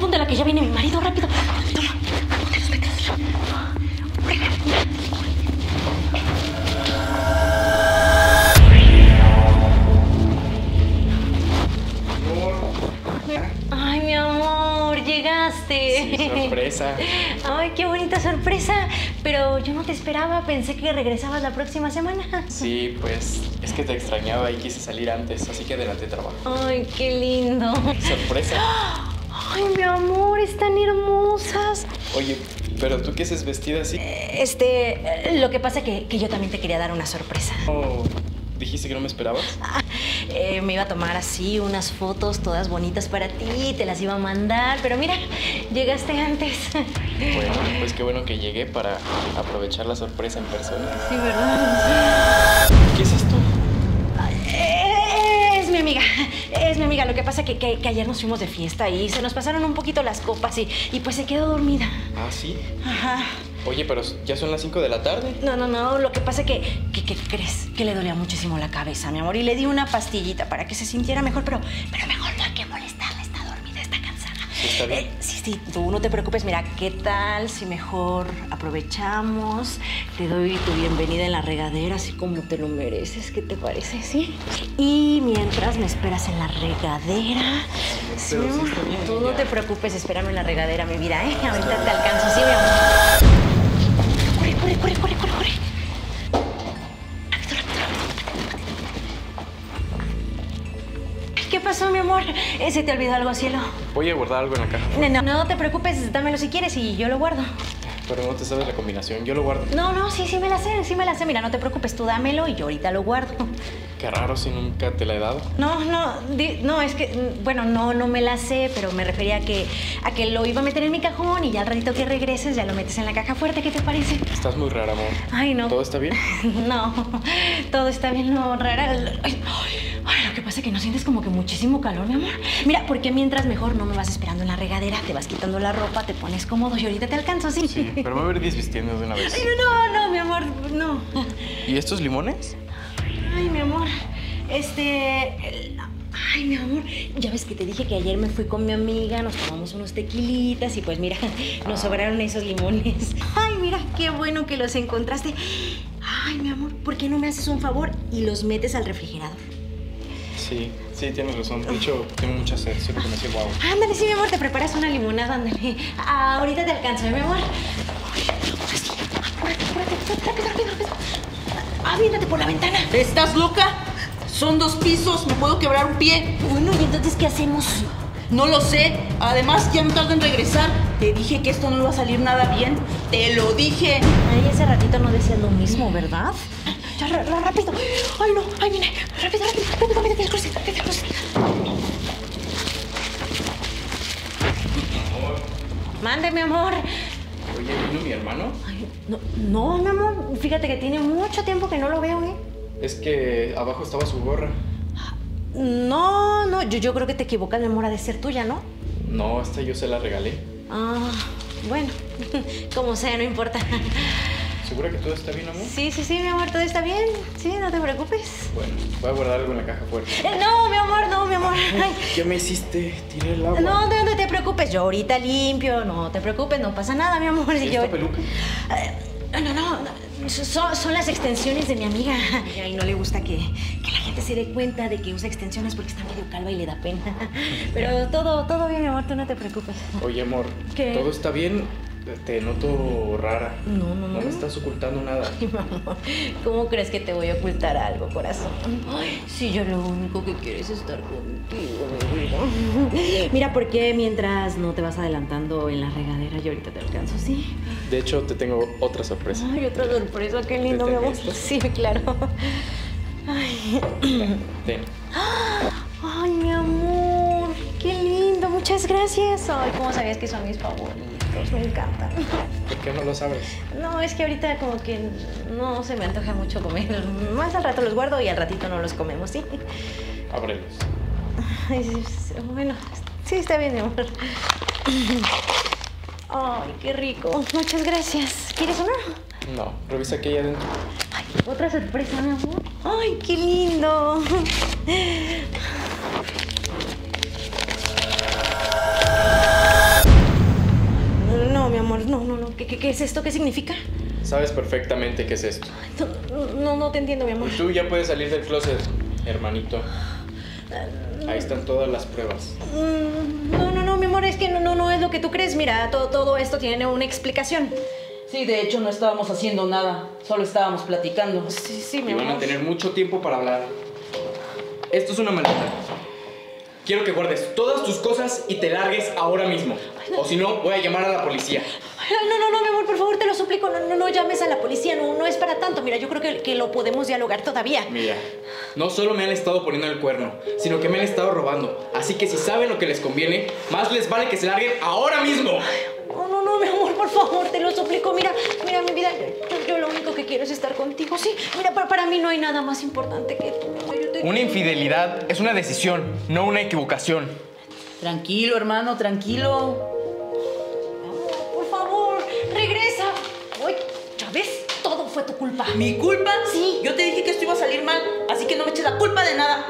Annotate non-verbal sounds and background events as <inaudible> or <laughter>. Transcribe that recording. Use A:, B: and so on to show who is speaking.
A: póntela que ya viene mi marido, rápido. Toma, ponte los pétalos. Ay, mi amor, llegaste.
B: Sí, sorpresa. <laughs>
A: Ay, qué bonita sorpresa. Pero yo no te esperaba, pensé que regresabas la próxima semana.
B: Sí, pues es que te extrañaba y quise salir antes, así que adelante trabajo.
A: Ay, qué lindo.
B: Sorpresa. <gasps> <laughs>
A: Ay, mi amor, están hermosas.
B: Oye, pero tú qué haces vestida así?
A: Este, lo que pasa que, que yo también te quería dar una sorpresa.
B: Oh, ¿Dijiste que no me esperabas?
A: Ah, eh, me iba a tomar así unas fotos todas bonitas para ti, te las iba a mandar, pero mira, llegaste antes.
B: Bueno, <laughs> pues qué bueno que llegué para aprovechar la sorpresa en persona.
A: Sí, ¿verdad?
B: ¿Qué es esto?
A: Es mi amiga, es mi amiga. Lo que pasa que, que, que ayer nos fuimos de fiesta y se nos pasaron un poquito las copas y, y pues se quedó dormida.
B: Ah, sí.
A: Ajá.
B: Oye, pero ya son las 5 de la tarde.
A: No, no, no. Lo que pasa que, que, que crees que le dolía muchísimo la cabeza, mi amor. Y le di una pastillita para que se sintiera mejor, pero, pero mejor no hay que molestarla.
B: Sí, está bien.
A: Eh, sí, sí, tú no te preocupes. Mira, ¿qué tal si mejor aprovechamos? Te doy tu bienvenida en la regadera, así como te lo mereces. ¿Qué te parece? Sí. Y mientras me esperas en la regadera. Sí,
B: Pero sí
A: mi amor.
B: está bien,
A: Tú no te preocupes, espérame en la regadera, mi vida, ¿eh? Ahorita te alcanzo, sí, mi amor. Corre, corre, corre, corre, corre, corre. ¿Qué pasó, mi amor? Eh, ¿Se te olvidó algo, cielo?
B: Voy a guardar algo en la caja.
A: No, no, no te preocupes, dámelo si quieres y yo lo guardo.
B: Pero no te sabes la combinación, yo lo guardo.
A: No, no, sí, sí me la sé, sí me la sé. Mira, no te preocupes, tú dámelo y yo ahorita lo guardo.
B: Qué raro si nunca te la he dado.
A: No, no, di- no, es que, mm, bueno, no, no me la sé, pero me refería a que, a que lo iba a meter en mi cajón y ya al ratito que regreses ya lo metes en la caja fuerte, ¿qué te parece?
B: Estás muy rara, amor.
A: Ay, no.
B: ¿Todo está bien? <laughs>
A: No, <laughs> todo está bien, no, rara. Ay, ay, lo que pasa es que no sientes como que muchísimo calor, mi amor. Mira, porque mientras mejor no me vas esperando en la regadera, te vas quitando la ropa, te pones cómodo y ahorita te alcanzo, ¿sí?
B: Sí, pero me voy a ir desvistiendo de una vez.
A: Ay, no, no, mi amor, no.
B: ¿Y estos limones?
A: Ay, mi amor, este... Ay, mi amor, ya ves que te dije que ayer me fui con mi amiga, nos tomamos unos tequilitas y pues mira, nos sobraron esos limones. Ay, mira, qué bueno que los encontraste. Ay, mi amor, ¿por qué no me haces un favor y los metes al refrigerador?
B: Sí, sí, tienes razón. De hecho, tengo mucha sed, solo que me siento agua.
A: Ándale, sí, mi amor, te preparas una limonada, ándale. Ah, ahorita te alcanzo, ¿eh, mi amor. Ay, ahora sí. Apúrate, apúrate, rápido, rápido, rápido. Aviéntate por la ventana.
C: ¿Estás loca? Son dos pisos, me puedo quebrar un pie.
A: Bueno, ¿y entonces qué hacemos?
C: No lo sé. Además, ya no tarda en regresar. Te dije que esto no iba a salir nada bien. Te lo dije.
A: Ay, ese ratito no decías lo mismo, ¿verdad? Ya, ra- ra- rápido. Ay, no. Ay, mira. Rápido, rápido, rápido, rápido, que el cruce, que el cruce. Mande, mi amor.
B: Oye, ¿vino mi hermano?
A: Ay, no, no, mi amor. Fíjate que tiene mucho tiempo que no lo veo, ¿eh?
B: Es que abajo estaba su gorra.
A: No, no. Yo, yo creo que te equivocas, mi amor. Ha de ser tuya, ¿no?
B: No, esta yo se la regalé.
A: Ah, bueno. <laughs> Como sea, no importa.
B: ¿Segura que todo está bien, amor?
A: Sí, sí, sí, mi amor. Todo está bien. Sí, no te preocupes.
B: Bueno, voy a guardar algo en la caja fuerte.
A: Eh, no, mi amor, no, mi amor. <laughs> Ay.
B: ¿Qué me hiciste? Tiré el agua.
A: No, no, no te preocupes, yo ahorita limpio, no te preocupes, no pasa nada, mi amor.
B: ¿Y
A: yo...
B: esta peluca?
A: Eh, no, no, no, son, son las extensiones de mi amiga. Y no le gusta que, que la gente se dé cuenta de que usa extensiones porque está medio calva y le da pena. <laughs> Pero todo, todo bien, mi amor, tú no te preocupes.
B: Oye, amor,
A: ¿Qué?
B: ¿todo está bien? Te noto rara.
A: No, no,
B: No
A: no.
B: me estás ocultando nada.
A: Ay, mi amor, ¿cómo crees que te voy a ocultar algo, corazón? Ay, si yo lo único que quiero es estar contigo, mi. Mira, ¿por qué mientras no te vas adelantando en la regadera, yo ahorita te alcanzo, ¿sí?
B: De hecho, te tengo otra sorpresa.
A: Ay, otra sorpresa, qué lindo, mi amor. Sí, claro. Ay,
B: Ten.
A: ay, mi amor, qué lindo, muchas gracias. Ay, ¿cómo sabías que son mis favoritos? Me encantan.
B: ¿Por qué no lo sabes?
A: No, es que ahorita como que no se me antoja mucho comer. Más al rato los guardo y al ratito no los comemos, ¿sí?
B: Ábrelos.
A: Bueno, sí, está bien, mi amor. Ay, qué rico. Muchas gracias. ¿Quieres uno?
B: No, revisa hay adentro.
A: Ay, otra sorpresa, mi amor. Ay, qué lindo. Qué, es esto? ¿Qué significa?
B: Sabes perfectamente qué es esto.
A: No, no, no te entiendo, mi amor.
B: Y tú ya puedes salir del closet, hermanito. Ahí están todas las pruebas.
A: Mm, No, no, no, mi amor, es que no, no, no es lo que tú crees. Mira, todo, todo esto tiene una explicación.
C: Sí, de hecho no estábamos haciendo nada, solo estábamos platicando.
A: Sí, sí, mi
B: Y van a
A: amor.
B: tener mucho tiempo para hablar. Esto es una maleta. Quiero que guardes todas tus cosas y te largues ahora mismo. O si no, voy a llamar a la policía.
A: Ay, No, no, no, mi amor, por favor, te lo suplico. No, no, no llames a la policía, no, no es para tanto. Mira, yo creo que, que lo podemos dialogar todavía.
B: Mira, no solo me han estado poniendo el cuerno, sino que me han estado robando. Así que si saben lo que les conviene, más les vale que se larguen ahora mismo.
A: No, no, no, mi amor, por favor, te lo suplico. Mira, mira, mi vida, yo, yo lo único que quiero es estar contigo. Sí, mira, para, para mí no hay nada más importante que tú. yo te-
B: Una infidelidad es una decisión, no una equivocación.
C: Tranquilo, hermano, tranquilo.
A: Fue tu culpa.
C: ¿Mi culpa?
A: Sí.
C: Yo te dije que esto iba a salir mal, así que no me eches la culpa de nada.